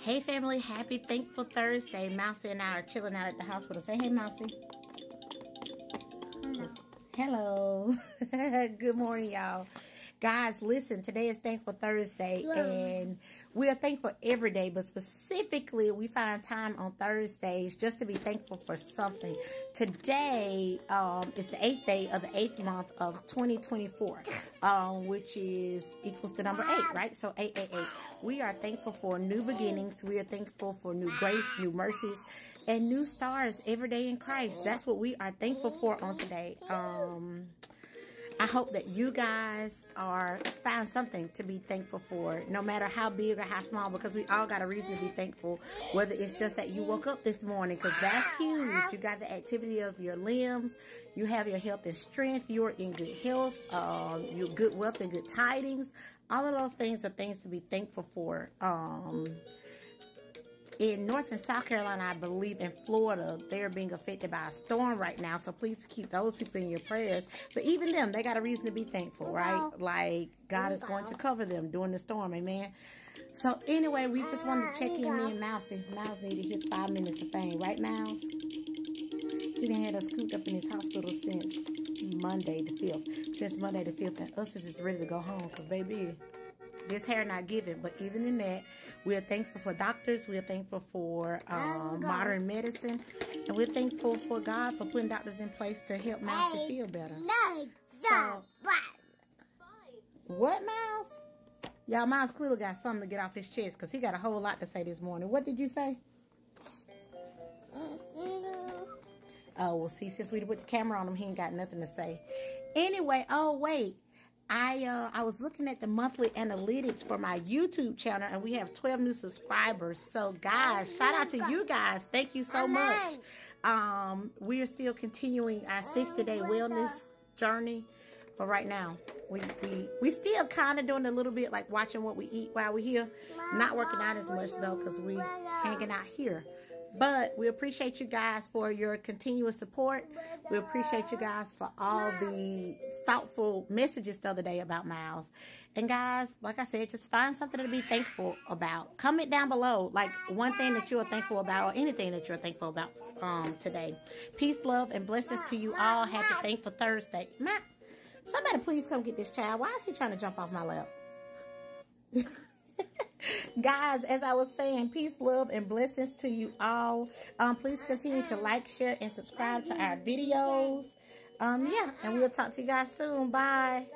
Hey family, happy thankful Thursday. Mousy and I are chilling out at the hospital. Say hey Mousy. Hello. Good morning, y'all. Guys, listen, today is Thankful Thursday, and we are thankful every day, but specifically, we find time on Thursdays just to be thankful for something. Today um, is the eighth day of the eighth month of 2024, um, which is equals the number eight, right? So 888. We are thankful for new beginnings. We are thankful for new grace, new mercies, and new stars every day in Christ. That's what we are thankful for on today. Um, I hope that you guys are find something to be thankful for, no matter how big or how small, because we all got a reason to be thankful. Whether it's just that you woke up this morning, because that's huge. You got the activity of your limbs. You have your health and strength. You're in good health. Um, you're good wealth and good tidings. All of those things are things to be thankful for. Um, in North and South Carolina, I believe in Florida, they're being affected by a storm right now. So please keep those people in your prayers. But even them, they got a reason to be thankful, right? Like God is going to cover them during the storm. Amen. So anyway, we just wanted to check in me and Mousy. Mouse needed his five minutes of fame, right, Mouse? He done had us cooped up in his hospital since Monday the 5th. Since Monday the 5th. And us is ready to go home because, baby, this hair not giving. But even in that, we are thankful for doctors. We are thankful for um, modern medicine. And we're thankful for God for putting doctors in place to help Mouse to feel better. No, So- What, Mouse? Y'all, Mouse clearly got something to get off his chest because he got a whole lot to say this morning. What did you say? Oh, well, see, since we put the camera on him, he ain't got nothing to say. Anyway, oh, wait. I uh, I was looking at the monthly analytics for my YouTube channel, and we have 12 new subscribers. So, guys, shout out to you guys. Thank you so much. Um, we are still continuing our 60-day wellness journey. But right now, we we, we still kind of doing a little bit like watching what we eat while we're here. Not working out as much, though, because we hanging out here. But we appreciate you guys for your continuous support. We appreciate you guys for all the thoughtful messages the other day about Miles. And guys, like I said, just find something to be thankful about. Comment down below, like one thing that you are thankful about or anything that you're thankful about um, today. Peace, love, and blessings to you all. Happy Thankful Thursday. Matt, somebody please come get this child. Why is he trying to jump off my lap? Guys, as I was saying, peace, love, and blessings to you all. Um, please continue to like, share, and subscribe to our videos. Um, yeah, and we'll talk to you guys soon. Bye.